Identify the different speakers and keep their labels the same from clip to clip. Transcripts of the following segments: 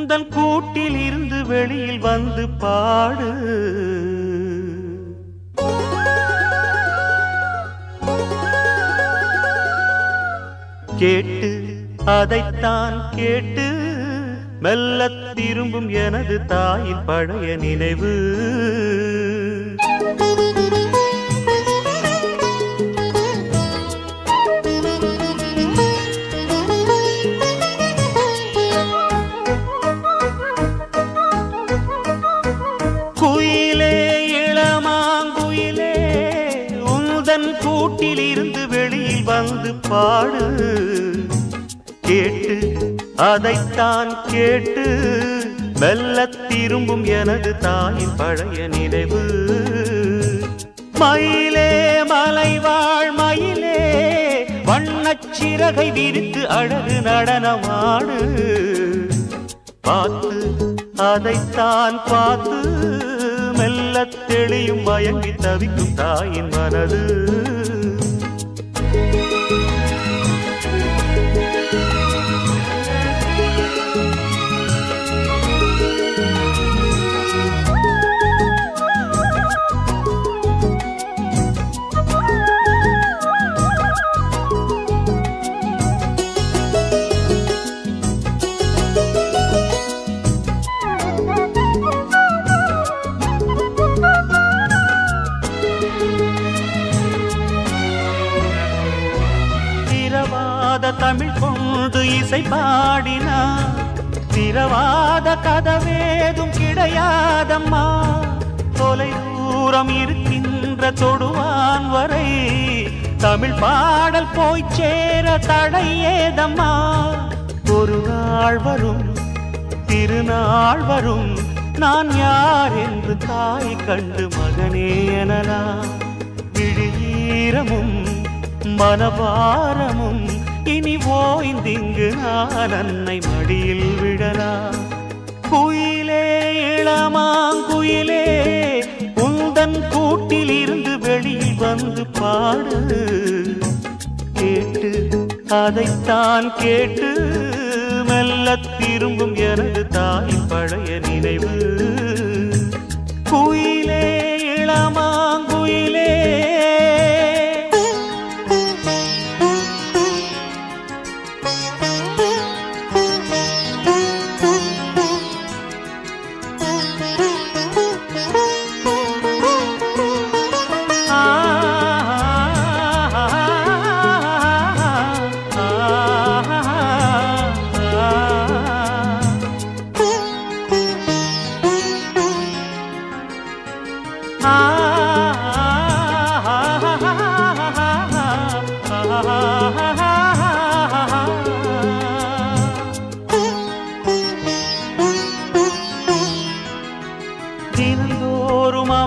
Speaker 1: உந்தன் கூட்டில் இருந்து வெளியில் வந்து பாடு. கேட்டு அதைத்தான் கேட்டு மெல்ல திரும்பும் எனது தாயின் பழைய நினைவு. கூட்டிலிருந்து வெளியில் வந்து பாடு. கேட்டு அதைத்தான் கேட்டு மெல்ல திரும்பும் எனது தாயின் பழைய நினைவு. மயிலே மலைவாழ் மயிலே வண்ணச்சிறகை விரித்து அழகு நடனமாடு. பார்த்து அதைத்தான் பார்த்து மெல்ல தெளியும் மயங்கி தவிக்கும் தாயின் மனது. திரவாத தமிழ் கொண்டு இசை பாடினார் திரவாத கதவேதும் கிடையாதம்மா. தொலை தூரம் இருக்கின்ற தொடுவான் வரை தமிழ் பாடல் போய் சேர தடை ஏதம்மா. ஒரு நாள் வரும் திருநாள் வரும் நான் யார் என்று தாய் கண்டு மகனே எனலாம். விழியீரமும் மனபாரமும் இனி ஓய்ந்திங்கு நான் அன்னை மடியில் விடலாம் குயிலே இளமாங்குயிலே உந்தன் கூட்டில் இருந்து வெளியில் வந்து பாடு. கேட்டு அதைத்தான் கேட்டு மெல்ல திரும்பும் எனது தாய் பழைய நினைவு. குயிலே இளமா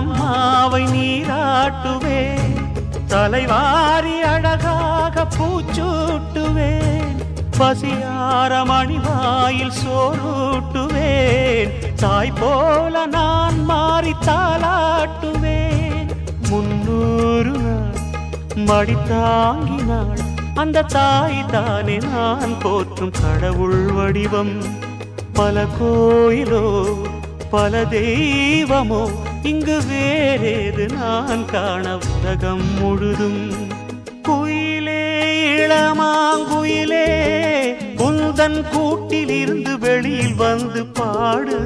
Speaker 1: அம்மாவை நீராட்டுவேன் தலைவாரி அழகாக பூச்சூட்டுவேன். பசியார மணிவாயில் சோறூட்டுவேன் தாய் போல நான் மாறி தாளாட்டுவேன். முன்னூறு நாள் மடி தாங்கினாள். அந்த தாய் தானே நான் போற்றும் கடவுள் வடிவம். பல கோயிலோ பல தெய்வமோ இங்கு வேறேது நான் காண உலகம் முழுதும். குயிலே இளமாங்குயிலே குந்தன் கூட்டிலிருந்து வெளியில் வந்து பாடு.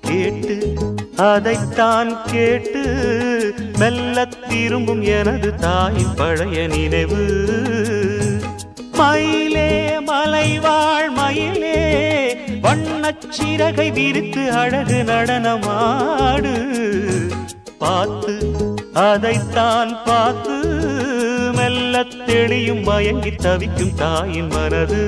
Speaker 1: கேட்டு அதைத்தான் கேட்டு மெல்ல திரும்பும் எனது தாயின் பழைய நினைவு. வண்ணச்சிறகை விரித்து அழகு நடனமாடு. பார்த்து அதைத்தான் பார்த்து மெல்ல தெளியும் மயங்கி தவிக்கும் தாயின் மனது.